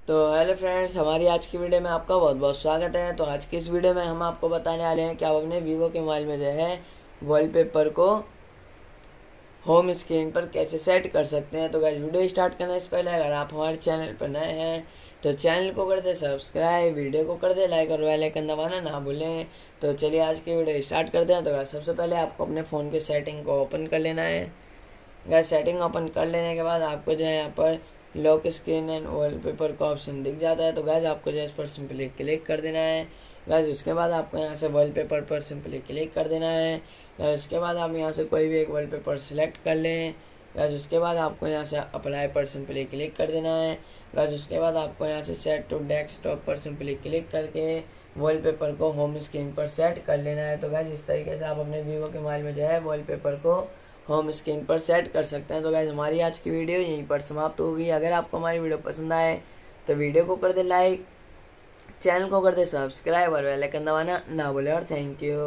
तो hello friends, हमारी आज की वीडियो में आपका बहुत बहुत स्वागत है। तो आज की इस वीडियो में हम आपको बताने वाले हैं कि आप अपने वीवो के मोबाइल में जो है वॉलपेपर को होम स्क्रीन पर कैसे सेट कर सकते हैं। तो गैस वीडियो स्टार्ट करने से पहले अगर आप हमारे चैनल पर नए हैं तो चैनल को कर दे सब्सक्राइब वीडियो को कर दे लाइक और आइकन दबाना ना भूलें। तो चलिए आज की वीडियो स्टार्ट करते हैं। तो गैस सबसे पहले आपको अपने फ़ोन के सेटिंग को ओपन कर लेना है। गैस सेटिंग ओपन कर लेने के बाद आपको जो है यहाँ पर लॉक स्क्रीन एंड वॉलपेपर का ऑप्शन दिख जाता है। तो गैज आपको जो है इस पर सिंपली क्लिक कर देना है। गैज उसके बाद आपको यहाँ से वॉलपेपर पर सिंपली क्लिक कर देना है। गैस उसके बाद आप यहाँ से कोई भी एक वॉलपेपर सिलेक्ट कर लें। गैस उसके बाद आपको यहाँ से अप्लाई पर सिंपली क्लिक कर देना है। गैस उसके बाद आपको यहाँ से सेट टू डेस्कटॉप पर सिंपली क्लिक करके वॉलपेपर को होम स्क्रीन पर सेट कर लेना है। तो गैज इस तरीके से आप अपने वीवो के मोबाइल में जो है वॉलपेपर को होम स्क्रीन पर सेट कर सकते हैं। तो गैस हमारी आज की वीडियो यहीं पर समाप्त होगी। अगर आपको हमारी वीडियो पसंद आए तो वीडियो को कर दे लाइक चैनल को कर दे सब्सक्राइब और बेल आइकन दबाना ना बोले और थैंक यू